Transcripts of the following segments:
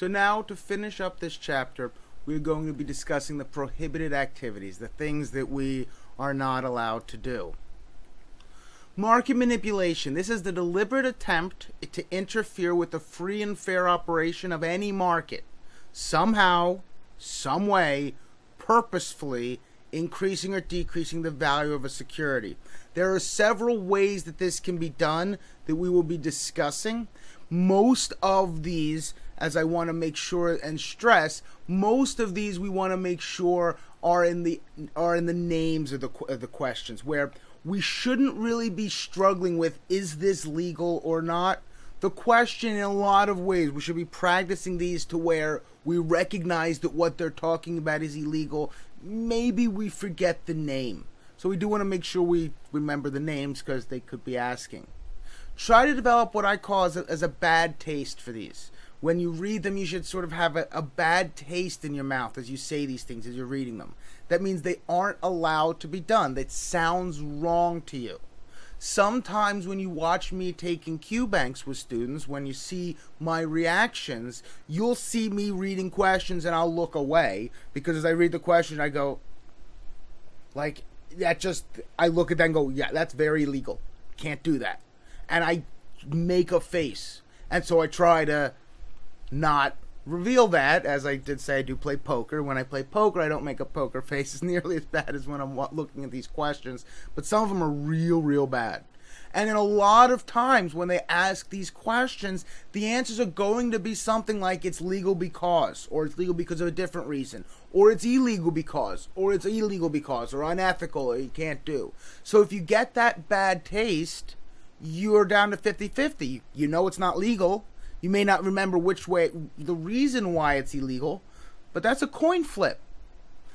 So now to finish up this chapter, we're going to be discussing the prohibited activities, the things that we are not allowed to do. Market manipulation. This is the deliberate attempt to interfere with the free and fair operation of any market. Somehow, some way, purposefully increasing or decreasing the value of a security. There are several ways that this can be done that we will be discussing. Most of these, as I want to make sure and stress, most of these we want to make sure are in the are in the names of the of the questions where we shouldn't really be struggling with is this legal or not. The question, in a lot of ways, we should be practicing these to where we recognize that what they're talking about is illegal. Maybe we forget the name. So we do want to make sure we remember the names because they could be asking. Try to develop what I call as a, as a bad taste for these. When you read them, you should sort of have a, a bad taste in your mouth as you say these things, as you're reading them. That means they aren't allowed to be done. That sounds wrong to you. Sometimes when you watch me taking Q banks with students, when you see my reactions, you'll see me reading questions and I'll look away because as I read the question, I go, like, that just, I look at that and go, yeah, that's very illegal. Can't do that. And I make a face. And so I try to not reveal that, as I did say, I do play poker. When I play poker, I don't make a poker face as nearly as bad as when I'm looking at these questions, but some of them are real, real bad. And in a lot of times when they ask these questions, the answers are going to be something like it's legal because, or it's legal because of a different reason, or it's illegal because, or it's illegal because, or unethical, or you can't do. So if you get that bad taste, you're down to 50 50. You know it's not legal, you may not remember which way, the reason why it's illegal, but that's a coin flip.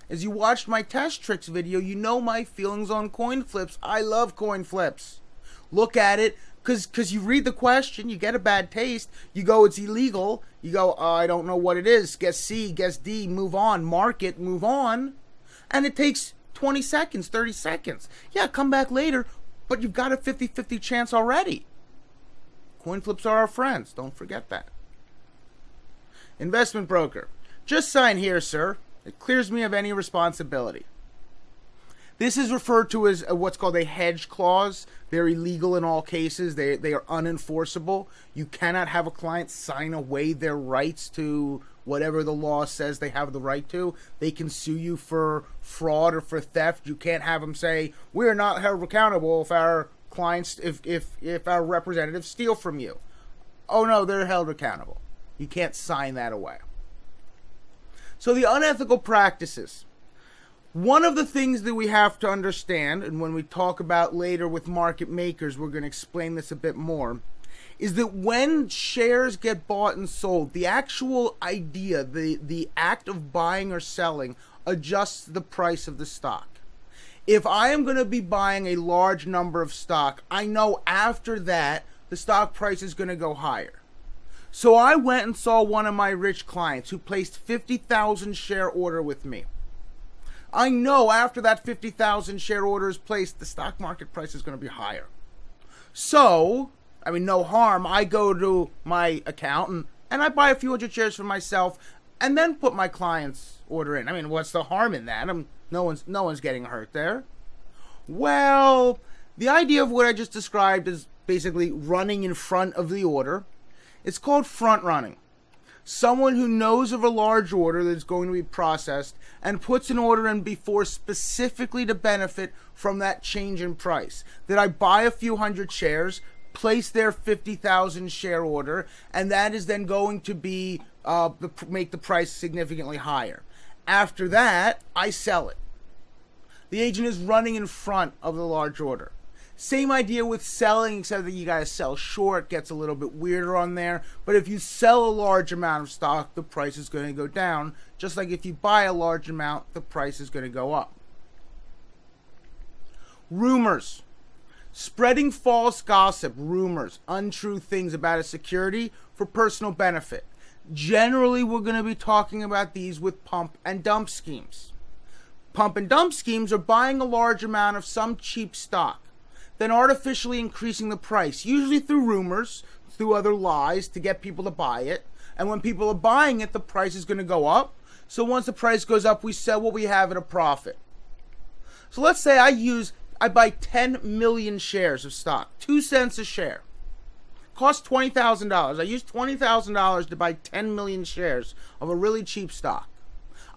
As you watched my test tricks video, you know my feelings on coin flips. I love coin flips. Look at it, because cause you read the question, you get a bad taste, you go, it's illegal, you go, oh, I don't know what it is, guess C, guess D, move on, mark it, move on. And it takes 20 seconds, 30 seconds. Yeah, come back later, but you've got a 50 50 chance already. Coin flips are our friends. Don't forget that. Investment broker. Just sign here, sir. It clears me of any responsibility. This is referred to as uh, what's called a hedge clause. They're illegal in all cases. They, they are unenforceable. You cannot have a client sign away their rights to whatever the law says they have the right to. They can sue you for fraud or for theft. You can't have them say, We're not held accountable if our clients if if if our representatives steal from you. Oh no, they're held accountable. You can't sign that away. So the unethical practices. One of the things that we have to understand, and when we talk about later with market makers, we're going to explain this a bit more, is that when shares get bought and sold, the actual idea, the, the act of buying or selling, adjusts the price of the stock if I am going to be buying a large number of stock, I know after that the stock price is going to go higher. So I went and saw one of my rich clients who placed 50,000 share order with me. I know after that 50,000 share order is placed, the stock market price is going to be higher. So, I mean, no harm. I go to my accountant and I buy a few hundred shares for myself and then put my client's order in. I mean, what's the harm in that? I'm no one's no one's getting hurt there. Well, the idea of what I just described is basically running in front of the order. It's called front running. Someone who knows of a large order that's going to be processed and puts an order in before specifically to benefit from that change in price. That I buy a few hundred shares, place their 50,000 share order, and that is then going to be uh, make the price significantly higher. After that, I sell it. The agent is running in front of the large order. Same idea with selling, except that you gotta sell short, gets a little bit weirder on there. But if you sell a large amount of stock, the price is gonna go down. Just like if you buy a large amount, the price is gonna go up. Rumors. Spreading false gossip, rumors, untrue things about a security for personal benefit. Generally, we're going to be talking about these with pump and dump schemes. Pump and dump schemes are buying a large amount of some cheap stock, then artificially increasing the price, usually through rumors, through other lies to get people to buy it. And when people are buying it, the price is going to go up. So once the price goes up, we sell what we have at a profit. So let's say I use I buy 10 million shares of stock, 2 cents a share. Cost $20,000. I use $20,000 to buy 10 million shares of a really cheap stock.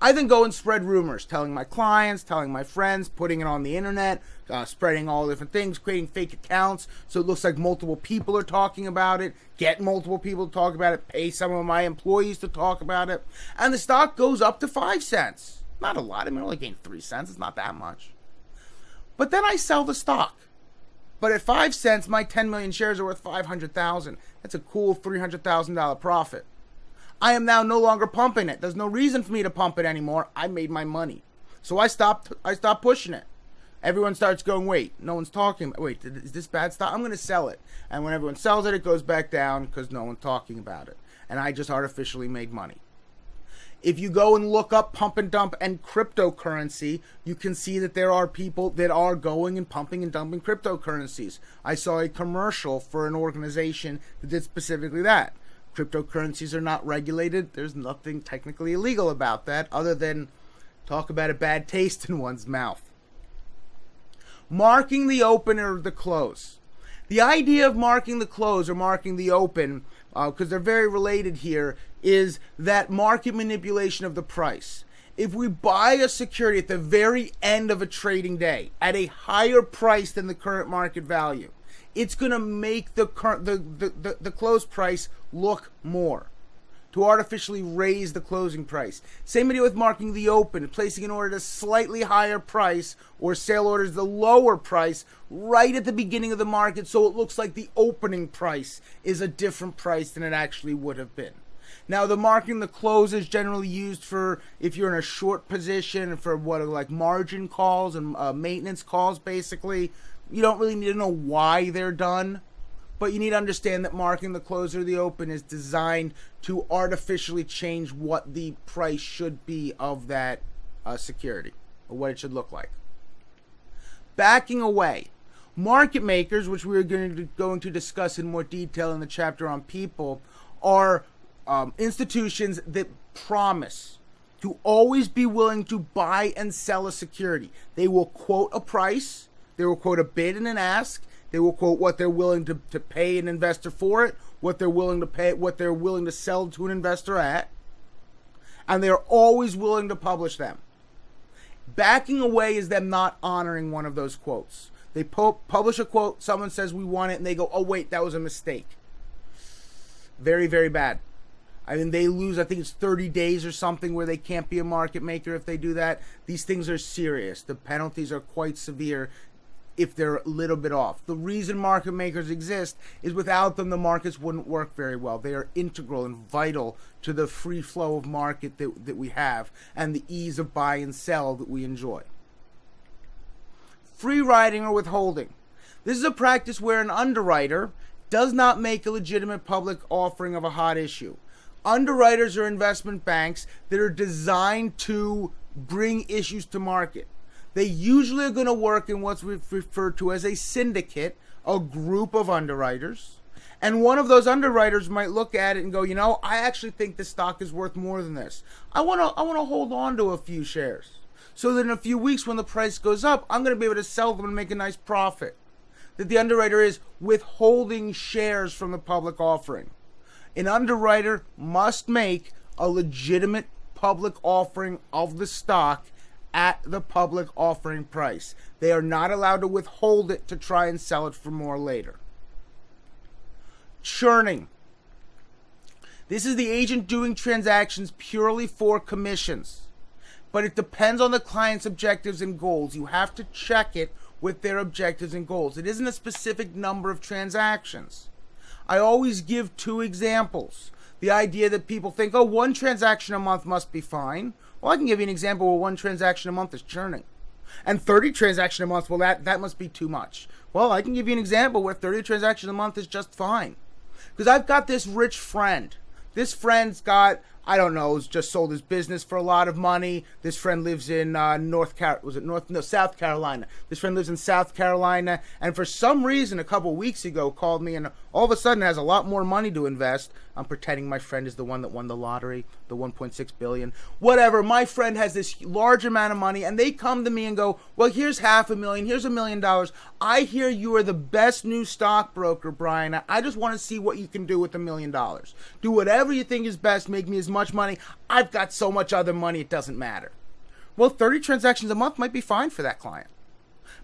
I then go and spread rumors, telling my clients, telling my friends, putting it on the internet, uh, spreading all different things, creating fake accounts so it looks like multiple people are talking about it, get multiple people to talk about it, pay some of my employees to talk about it, and the stock goes up to 5 cents. Not a lot. I mean, I only gained 3 cents. It's not that much. But then I sell the stock. But at 5 cents, my 10 million shares are worth 500,000. That's a cool $300,000 profit. I am now no longer pumping it. There's no reason for me to pump it anymore. I made my money. So I stopped I stopped pushing it. Everyone starts going, wait, no one's talking. Wait, is this bad stuff? I'm going to sell it. And when everyone sells it, it goes back down because no one's talking about it. And I just artificially made money. If you go and look up pump and dump and cryptocurrency, you can see that there are people that are going and pumping and dumping cryptocurrencies. I saw a commercial for an organization that did specifically that. Cryptocurrencies are not regulated. There's nothing technically illegal about that other than talk about a bad taste in one's mouth. Marking the open or the close. The idea of marking the close or marking the open, because uh, they're very related here, is that market manipulation of the price. If we buy a security at the very end of a trading day at a higher price than the current market value, it's going to make the current the, the, the, the close price look more to artificially raise the closing price. Same idea with marking the open, placing an order at a slightly higher price or sale orders the lower price right at the beginning of the market so it looks like the opening price is a different price than it actually would have been. Now, the marking the close is generally used for if you're in a short position for what are like margin calls and uh, maintenance calls, basically. You don't really need to know why they're done, but you need to understand that marking the close or the open is designed to artificially change what the price should be of that uh, security or what it should look like. Backing away. Market makers, which we're going to, going to discuss in more detail in the chapter on people, are um, institutions that promise to always be willing to buy and sell a security. They will quote a price, they will quote a bid and an ask, they will quote what they're willing to, to pay an investor for it, what they're willing to pay, what they're willing to sell to an investor at, and they're always willing to publish them. Backing away is them not honoring one of those quotes. They publish a quote, someone says we want it, and they go, oh, wait, that was a mistake. Very, very bad. I mean, they lose, I think it's 30 days or something where they can't be a market maker if they do that. These things are serious. The penalties are quite severe if they're a little bit off. The reason market makers exist is without them, the markets wouldn't work very well. They are integral and vital to the free flow of market that, that we have and the ease of buy and sell that we enjoy. Free riding or withholding. This is a practice where an underwriter does not make a legitimate public offering of a hot issue underwriters are investment banks that are designed to bring issues to market. They usually are going to work in what's referred to as a syndicate, a group of underwriters. And one of those underwriters might look at it and go, you know, I actually think this stock is worth more than this. I want to I want to hold on to a few shares. So that in a few weeks when the price goes up, I'm going to be able to sell them and make a nice profit. That the underwriter is withholding shares from the public offering an underwriter must make a legitimate public offering of the stock at the public offering price. They are not allowed to withhold it to try and sell it for more later. Churning. This is the agent doing transactions purely for commissions, but it depends on the client's objectives and goals. You have to check it with their objectives and goals. It isn't a specific number of transactions. I always give two examples. The idea that people think, oh, one transaction a month must be fine. Well, I can give you an example where one transaction a month is churning. And 30 transactions a month, well, that, that must be too much. Well, I can give you an example where 30 transactions a month is just fine. Because I've got this rich friend. This friend's got, I don't know, just sold his business for a lot of money. This friend lives in uh, North Car was it North no South Carolina. This friend lives in South Carolina, and for some reason, a couple weeks ago, called me and all of a sudden has a lot more money to invest. I'm pretending my friend is the one that won the lottery, the 1.6 billion, whatever. My friend has this large amount of money, and they come to me and go, "Well, here's half a million, here's a million dollars. I hear you are the best new stockbroker, Brian. I just want to see what you can do with a million dollars. Do whatever you think is best. Make me as much money. I've got so much other money, it doesn't matter." Well, 30 transactions a month might be fine for that client.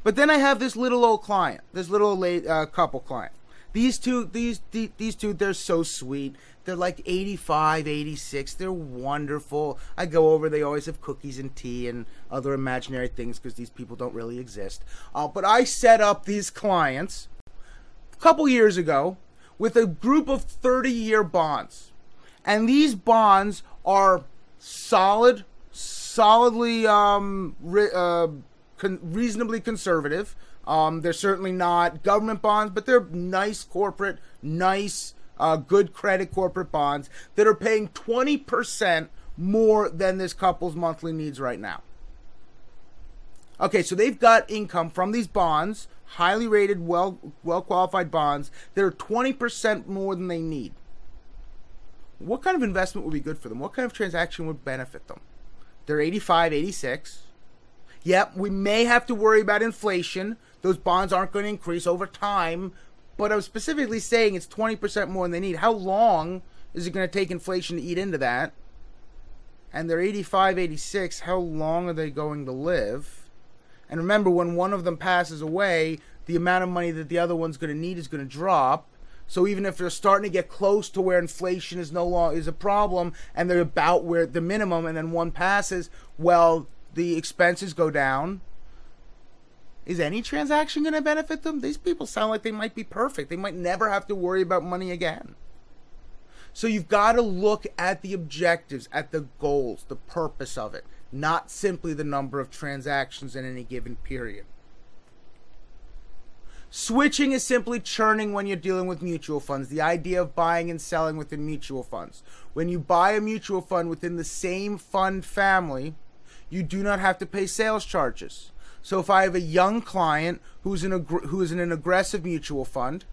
But then I have this little old client, this little old late, uh, couple client. These two, these, these two, they're so sweet. They're like 85, 86. They're wonderful. I go over. They always have cookies and tea and other imaginary things because these people don't really exist. Uh, but I set up these clients a couple years ago with a group of 30-year bonds, and these bonds are solid, solidly um, re- uh, con- reasonably conservative. Um, they're certainly not government bonds, but they're nice corporate, nice, uh, good credit corporate bonds that are paying 20% more than this couple's monthly needs right now. Okay, so they've got income from these bonds, highly rated, well well qualified bonds that are 20% more than they need. What kind of investment would be good for them? What kind of transaction would benefit them? They're 85, 86. Yep, we may have to worry about inflation. Those bonds aren't going to increase over time, but I'm specifically saying it's 20% more than they need. How long is it going to take inflation to eat into that? And they're 85, 86. How long are they going to live? And remember, when one of them passes away, the amount of money that the other one's going to need is going to drop. So even if they're starting to get close to where inflation is no longer is a problem, and they're about where the minimum, and then one passes, well, the expenses go down. Is any transaction going to benefit them? These people sound like they might be perfect. They might never have to worry about money again. So you've got to look at the objectives, at the goals, the purpose of it, not simply the number of transactions in any given period. Switching is simply churning when you're dealing with mutual funds. The idea of buying and selling within mutual funds. When you buy a mutual fund within the same fund family, you do not have to pay sales charges. So if I have a young client who's in a who is in an aggressive mutual fund,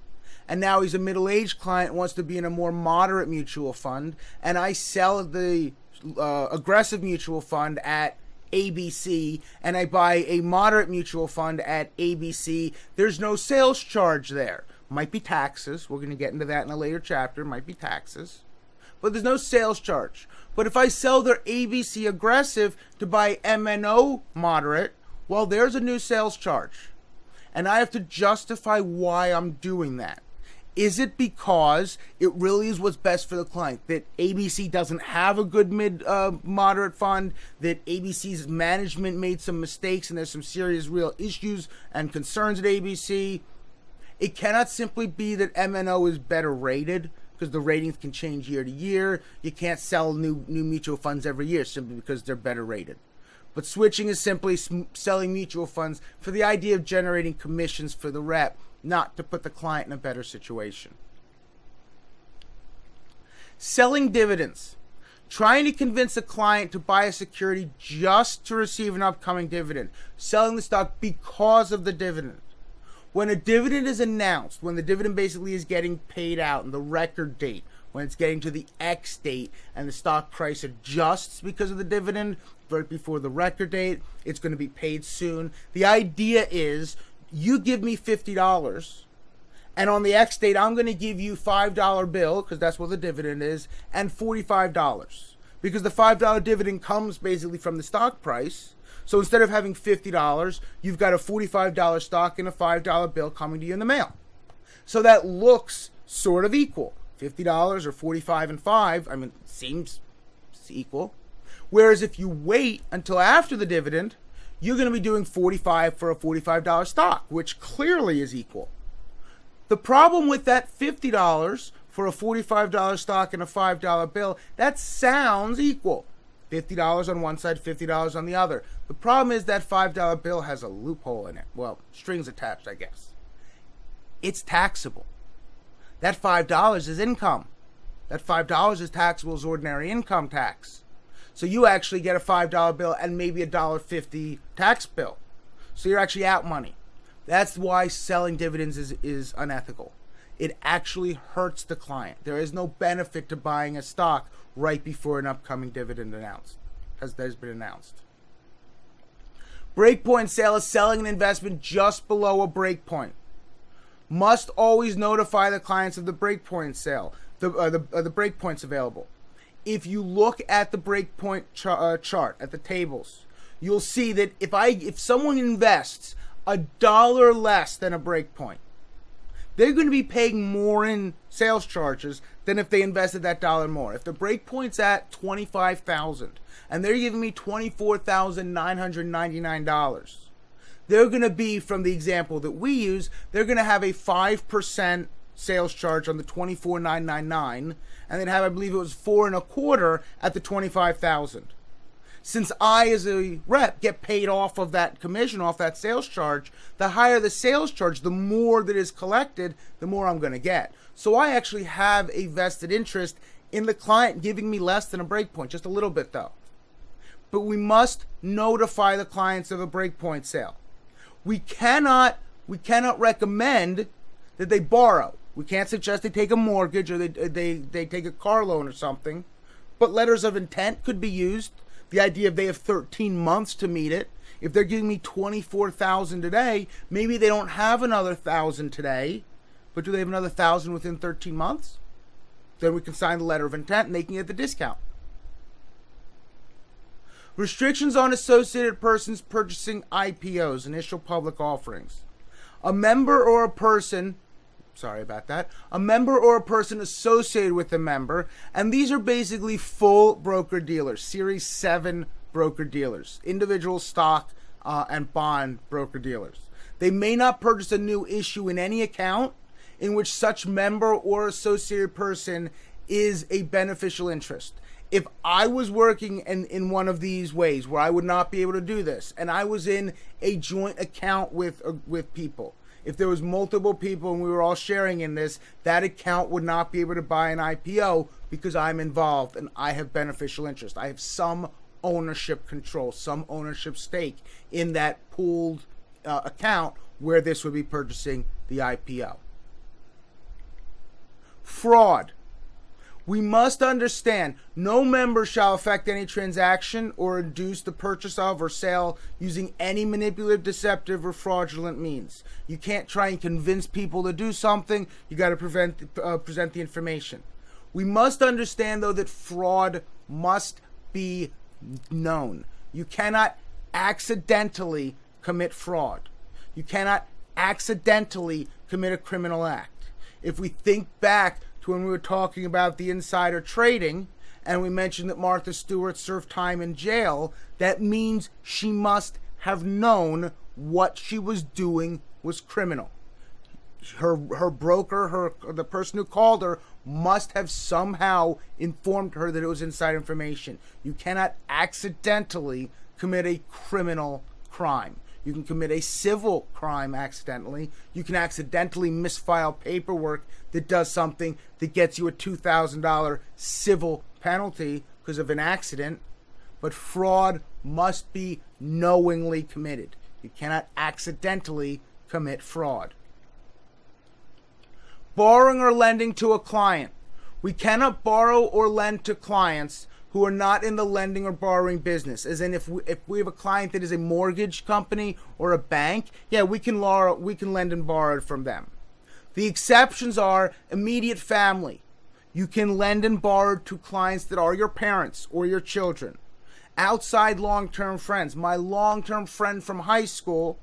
and now he's a middle-aged client wants to be in a more moderate mutual fund, and I sell the uh, aggressive mutual fund at ABC and I buy a moderate mutual fund at ABC, there's no sales charge there. Might be taxes. We're going to get into that in a later chapter. Might be taxes. But there's no sales charge. But if I sell their ABC aggressive to buy MNO moderate, well, there's a new sales charge. And I have to justify why I'm doing that. Is it because it really is what's best for the client? That ABC doesn't have a good mid uh, moderate fund, that ABC's management made some mistakes and there's some serious real issues and concerns at ABC? It cannot simply be that MNO is better rated because the ratings can change year to year. You can't sell new new mutual funds every year simply because they're better rated. But switching is simply selling mutual funds for the idea of generating commissions for the rep not to put the client in a better situation. Selling dividends. Trying to convince a client to buy a security just to receive an upcoming dividend. Selling the stock because of the dividend. When a dividend is announced, when the dividend basically is getting paid out and the record date, when it's getting to the ex-date and the stock price adjusts because of the dividend right before the record date, it's going to be paid soon. The idea is you give me $50 and on the ex-date I'm going to give you $5 bill because that's what the dividend is and $45 because the $5 dividend comes basically from the stock price. So instead of having $50, you've got a $45 stock and a $5 bill coming to you in the mail. So that looks sort of equal. $50 or 45 and 5, I mean, seems equal. Whereas if you wait until after the dividend, you're going to be doing 45 for a $45 stock, which clearly is equal. The problem with that $50 for a $45 stock and a $5 bill, that sounds equal. $50 on one side, $50 on the other. The problem is that $5 bill has a loophole in it. Well, strings attached, I guess. It's taxable. That $5 is income. That $5 is taxable as ordinary income tax. So you actually get a $5 bill and maybe a $1.50 tax bill. So you're actually out money. That's why selling dividends is, is unethical. It actually hurts the client. There is no benefit to buying a stock right before an upcoming dividend announced has, has been announced. Breakpoint sale is selling an investment just below a breakpoint must always notify the clients of the breakpoint sale, the, uh, the, uh, the breakpoints available. If you look at the breakpoint ch uh, chart, at the tables, you'll see that if, I, if someone invests a dollar less than a breakpoint, they're going to be paying more in sales charges than if they invested that dollar more. If the breakpoint's at 25,000 and they're giving me $24,999, they're going to be from the example that we use, they're going to have a five percent sales charge on the twenty four nine nine nine, and then have I believe it was four and a quarter at the twenty five thousand since I, as a rep, get paid off of that commission, off that sales charge, the higher the sales charge, the more that is collected, the more I'm going to get. So I actually have a vested interest in the client giving me less than a breakpoint, just a little bit though. But we must notify the clients of a breakpoint sale. We cannot, we cannot recommend that they borrow. We can't suggest they take a mortgage or they, they, they take a car loan or something. But letters of intent could be used the idea of they have 13 months to meet it. If they're giving me 24,000 today, maybe they don't have another 1,000 today, but do they have another 1,000 within 13 months? Then we can sign the letter of intent and they can get the discount. Restrictions on associated persons purchasing IPOs, initial public offerings. A member or a person sorry about that, a member or a person associated with a member, and these are basically full broker dealers, Series 7 broker dealers, individual stock uh, and bond broker dealers. They may not purchase a new issue in any account in which such member or associated person is a beneficial interest. If I was working in, in one of these ways where I would not be able to do this, and I was in a joint account with uh, with people, if there was multiple people and we were all sharing in this, that account would not be able to buy an IPO because I'm involved and I have beneficial interest. I have some ownership control, some ownership stake in that pooled uh, account where this would be purchasing the IPO. Fraud. We must understand no member shall affect any transaction or induce the purchase of or sale using any manipulative, deceptive, or fraudulent means. You can't try and convince people to do something. You got to prevent uh, present the information. We must understand though that fraud must be known. You cannot accidentally commit fraud. You cannot accidentally commit a criminal act. If we think back to when we were talking about the insider trading and we mentioned that Martha Stewart served time in jail, that means she must have known what she was doing was criminal. Her her broker, her the person who called her must have somehow informed her that it was inside information. You cannot accidentally commit a criminal crime. You can commit a civil crime accidentally. You can accidentally misfile paperwork that does something that gets you a $2,000 civil penalty because of an accident. But fraud must be knowingly committed. You cannot accidentally commit fraud. Borrowing or lending to a client. We cannot borrow or lend to clients who are not in the lending or borrowing business. As in, if we, if we have a client that is a mortgage company or a bank, yeah, we can borrow, we can lend and borrow from them. The exceptions are immediate family. You can lend and borrow to clients that are your parents or your children. Outside long term friends. My long term friend from high school,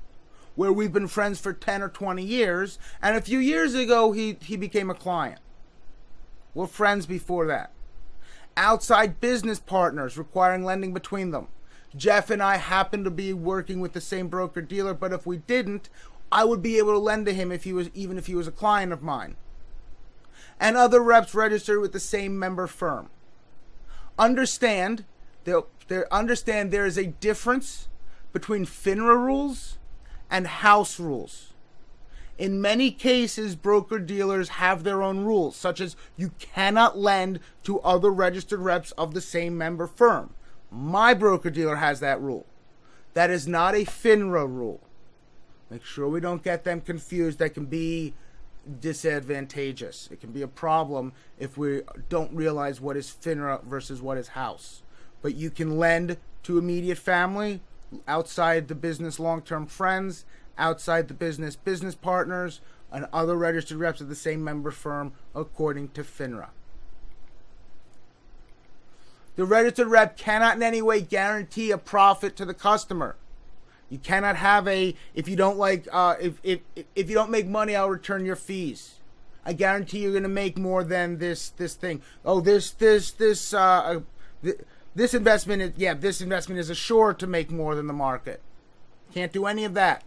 where we've been friends for 10 or 20 years, and a few years ago he, he became a client. We're friends before that outside business partners requiring lending between them. Jeff and I happen to be working with the same broker dealer, but if we didn't, I would be able to lend to him if he was even if he was a client of mine. And other reps registered with the same member firm. Understand there, there understand there is a difference between FINRA rules and house rules. In many cases, broker dealers have their own rules, such as you cannot lend to other registered reps of the same member firm. My broker dealer has that rule. That is not a FINRA rule. Make sure we don't get them confused. That can be disadvantageous. It can be a problem if we don't realize what is FINRA versus what is house. But you can lend to immediate family, outside the business long term friends, outside the business business partners, and other registered reps of the same member firm according to FINRA. The registered rep cannot in any way guarantee a profit to the customer. You cannot have a if you don't like uh, if if if you don't make money, I'll return your fees. I guarantee you're going to make more than this this thing. Oh, this this this uh, this investment is yeah, this investment is assured to make more than the market. Can't do any of that.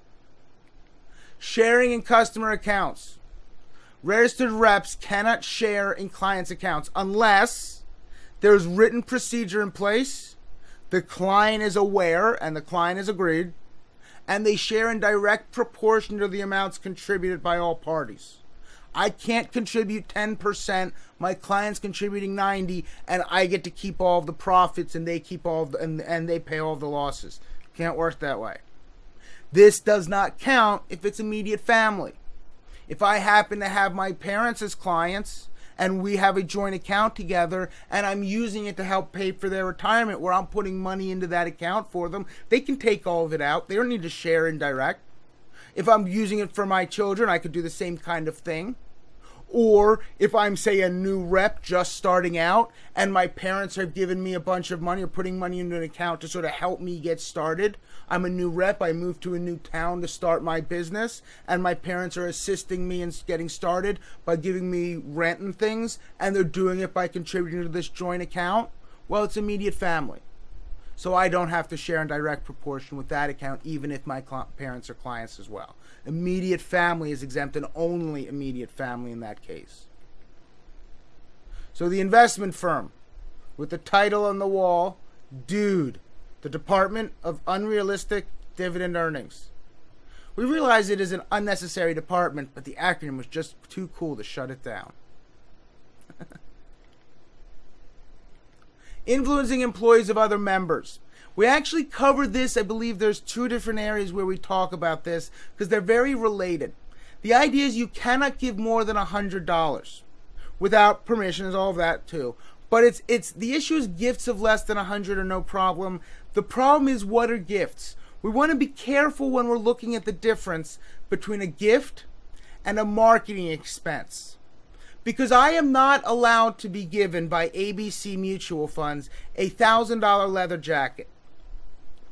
Sharing in customer accounts. Registered reps cannot share in clients' accounts unless there's written procedure in place, the client is aware and the client is agreed, and they share in direct proportion to the amounts contributed by all parties. I can't contribute 10%, my client's contributing 90 and I get to keep all of the profits and they keep all the, and and they pay all the losses. Can't work that way. This does not count if it's immediate family. If I happen to have my parents as clients and we have a joint account together and I'm using it to help pay for their retirement where I'm putting money into that account for them, they can take all of it out. They don't need to share indirect. If I'm using it for my children, I could do the same kind of thing. Or if I'm, say, a new rep just starting out and my parents have given me a bunch of money or putting money into an account to sort of help me get started. I'm a new rep. I moved to a new town to start my business, and my parents are assisting me in getting started by giving me rent and things, and they're doing it by contributing to this joint account. Well, it's immediate family. So I don't have to share in direct proportion with that account, even if my cl- parents are clients as well. Immediate family is exempt and only immediate family in that case. So the investment firm with the title on the wall, Dude, the Department of Unrealistic Dividend Earnings. We realize it is an unnecessary department, but the acronym was just too cool to shut it down. Influencing employees of other members. We actually covered this. I believe there's two different areas where we talk about this because they're very related. The idea is you cannot give more than a hundred dollars without permission, is all of that too. But it's it's the issue is gifts of less than a hundred are no problem. The problem is what are gifts? We want to be careful when we're looking at the difference between a gift and a marketing expense because I am not allowed to be given by ABC mutual funds a thousand dollar leather jacket.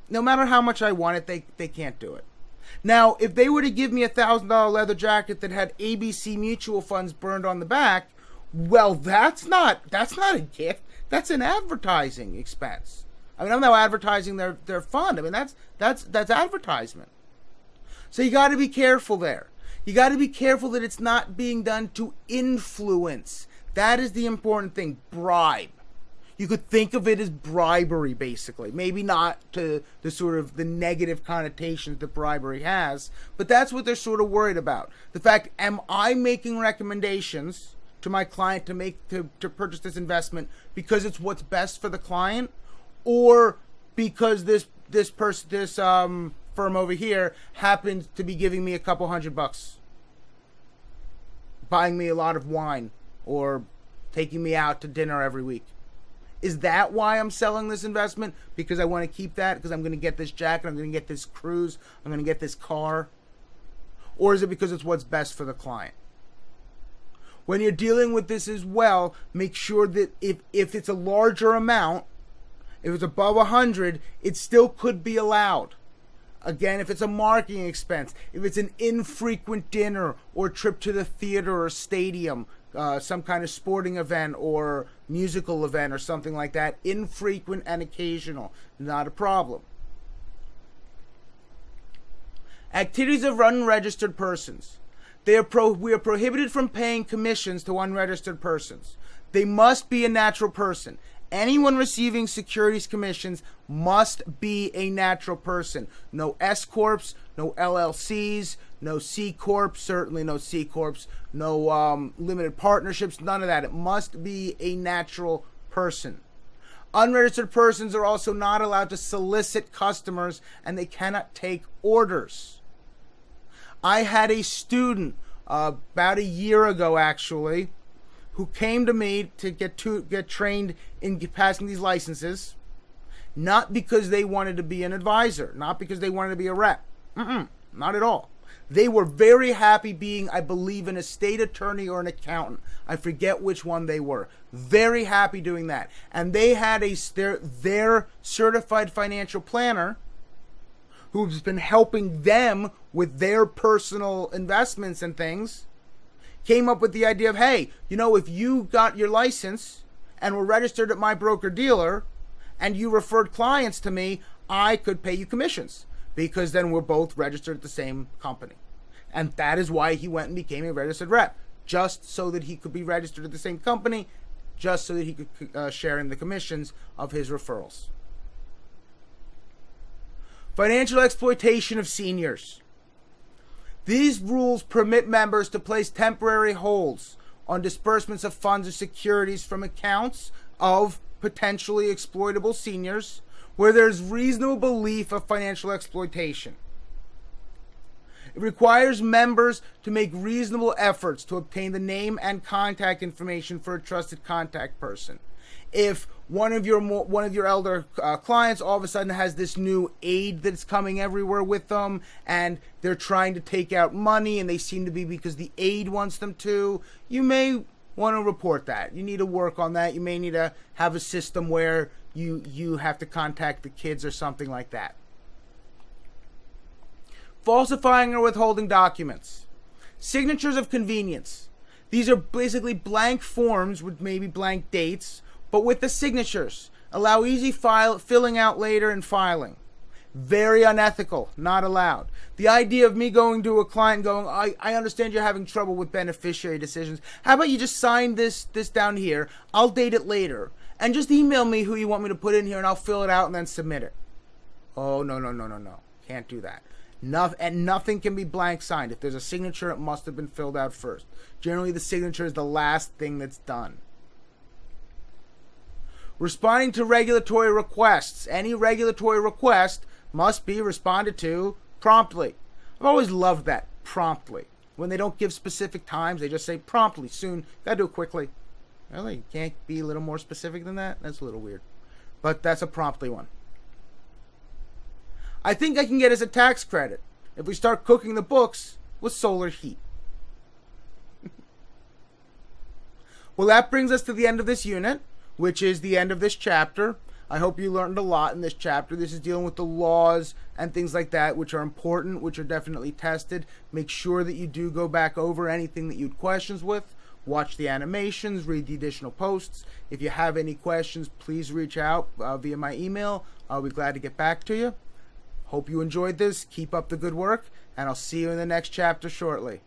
No matter how much I want it, they, they can't do it. Now, if they were to give me a thousand dollar leather jacket that had ABC mutual funds burned on the back, well, that's not that's not a gift. That's an advertising expense. I mean, I'm not advertising their their fund. I mean, that's that's that's advertisement. So you got to be careful there. You got to be careful that it's not being done to influence. That is the important thing. Bribe. You could think of it as bribery, basically. Maybe not to the sort of the negative connotations that bribery has, but that's what they're sort of worried about. The fact, am I making recommendations to my client to make to, to purchase this investment because it's what's best for the client, or because this this person this um firm over here happens to be giving me a couple hundred bucks, buying me a lot of wine, or taking me out to dinner every week. Is that why I'm selling this investment? Because I want to keep that? Because I'm going to get this jacket, I'm going to get this cruise, I'm going to get this car? Or is it because it's what's best for the client? When you're dealing with this as well, make sure that if, if it's a larger amount, if it's above 100, it still could be allowed. Again, if it's a marketing expense, if it's an infrequent dinner or trip to the theater or stadium, uh, some kind of sporting event or musical event or something like that, infrequent and occasional, not a problem. Activities of unregistered persons. They are pro- we are prohibited from paying commissions to unregistered persons. They must be a natural person. Anyone receiving securities commissions must be a natural person. No S corps, no LLCs, no C corps, certainly no C corps, no um, limited partnerships, none of that. It must be a natural person. Unregistered persons are also not allowed to solicit customers and they cannot take orders. I had a student uh, about a year ago, actually, who came to me to get to get trained in passing these licenses, not because they wanted to be an advisor, not because they wanted to be a rep. Mm-mm, not at all. They were very happy being, I believe, an estate attorney or an accountant. I forget which one they were. Very happy doing that. And they had a their, their certified financial planner who's been helping them with their personal investments and things came up with the idea of hey, you know, if you got your license and were registered at my broker dealer and you referred clients to me, I could pay you commissions because then we're both registered at the same company. And that is why he went and became a registered rep, just so that he could be registered at the same company, just so that he could uh, share in the commissions of his referrals. Financial exploitation of seniors. These rules permit members to place temporary holds on disbursements of funds or securities from accounts of potentially exploitable seniors where there's reasonable belief of financial exploitation. It requires members to make reasonable efforts to obtain the name and contact information for a trusted contact person. If one of your one of your elder uh, clients all of a sudden has this new aide that's coming everywhere with them, and they're trying to take out money, and they seem to be because the aide wants them to, you may want to report that. You need to work on that. You may need to have a system where you you have to contact the kids or something like that falsifying or withholding documents, signatures of convenience. These are basically blank forms with maybe blank dates, but with the signatures. Allow easy file filling out later and filing. Very unethical, not allowed. The idea of me going to a client going, I, I understand you're having trouble with beneficiary decisions. How about you just sign this this down here? I'll date it later. And just email me who you want me to put in here and I'll fill it out and then submit it. Oh no no no no no. Can't do that. No, and nothing can be blank signed. If there's a signature, it must have been filled out first. Generally, the signature is the last thing that's done. Responding to regulatory requests. Any regulatory request must be responded to promptly. I've always loved that, promptly. When they don't give specific times, they just say promptly, soon. Gotta do it quickly. Really? Can't be a little more specific than that? That's a little weird. But that's a promptly one. I think I can get as a tax credit if we start cooking the books with solar heat. well, that brings us to the end of this unit, which is the end of this chapter. I hope you learned a lot in this chapter. This is dealing with the laws and things like that, which are important, which are definitely tested. Make sure that you do go back over anything that you had questions with. Watch the animations, read the additional posts. If you have any questions, please reach out uh, via my email. I'll be glad to get back to you. Hope you enjoyed this. Keep up the good work, and I'll see you in the next chapter shortly.